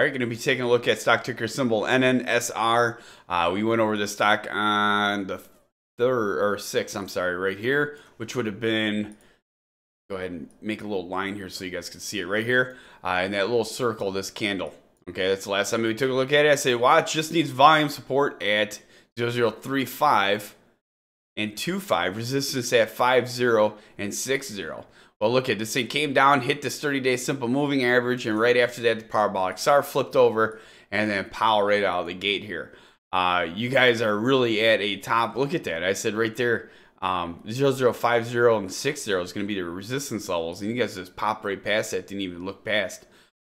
All right, going to be taking a look at stock ticker symbol NNSR. Uh, we went over the stock on the third or sixth, I'm sorry, right here, which would have been. Go ahead and make a little line here so you guys can see it right here. Uh, in that little circle, this candle. Okay, that's the last time we took a look at it. I say, watch, just needs volume support at 0035 and 25, resistance at 50 and 60. Well, look at this thing came down, hit this 30-day simple moving average, and right after that, the parabolic SAR flipped over, and then power right out of the gate here. Uh, you guys are really at a top. Look at that. I said right there, um, 0050 and 60 is going to be the resistance levels, and you guys just pop right past that, didn't even look past.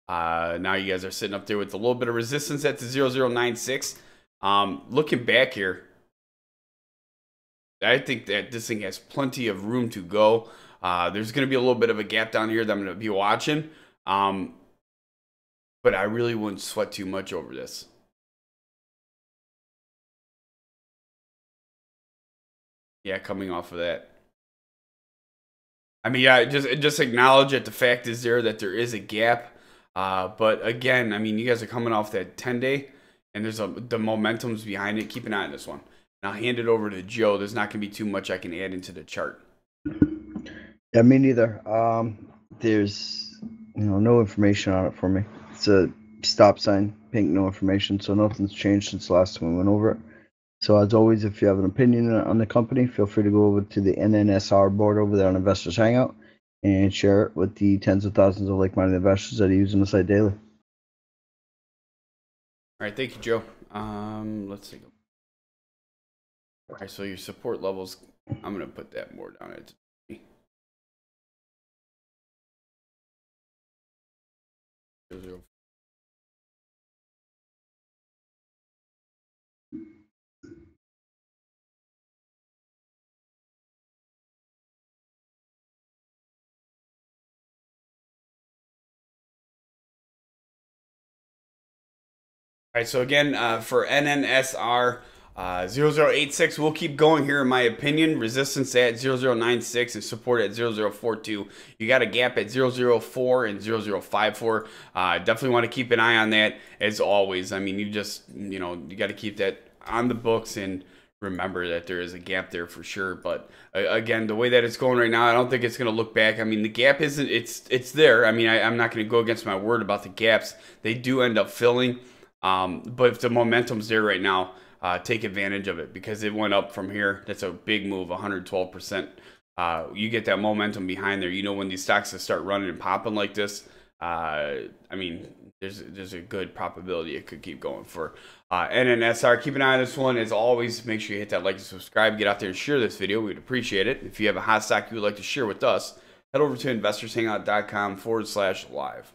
Uh, now you guys are sitting up there with a little bit of resistance at the 0096. Um, looking back here, I think that this thing has plenty of room to go. Uh, there's going to be a little bit of a gap down here that I'm going to be watching. Um, but I really wouldn't sweat too much over this. Yeah, coming off of that. I mean, yeah, just just acknowledge that the fact is there that there is a gap. Uh, but again, I mean, you guys are coming off that 10 day, and there's a the momentum's behind it. Keep an eye on this one. I'll hand it over to Joe. There's not going to be too much I can add into the chart. Yeah, me neither. Um, there's you know no information on it for me. It's a stop sign, pink, no information. So nothing's changed since last time we went over it. So as always, if you have an opinion on the company, feel free to go over to the NNSR board over there on Investors Hangout and share it with the tens of thousands of like-minded investors that are using the site daily. All right, thank you, Joe. Um, let's see. All right, so your support levels, I'm gonna put that more down at All right, so again, uh, for NNSR uh, 0086 will keep going here, in my opinion. Resistance at 0096 and support at 0042. You got a gap at 004 and 0054. Uh, definitely want to keep an eye on that as always. I mean, you just, you know, you got to keep that on the books and remember that there is a gap there for sure. But uh, again, the way that it's going right now, I don't think it's going to look back. I mean, the gap isn't, it's, it's there. I mean, I, I'm not going to go against my word about the gaps. They do end up filling. Um, but if the momentum's there right now, uh, take advantage of it because it went up from here. That's a big move, 112%. Uh, you get that momentum behind there. You know when these stocks start running and popping like this. Uh, I mean, there's there's a good probability it could keep going for uh, NNSR. Keep an eye on this one. As always, make sure you hit that like and subscribe. Get out there and share this video. We'd appreciate it. If you have a hot stock you would like to share with us, head over to investorshangout.com forward slash live.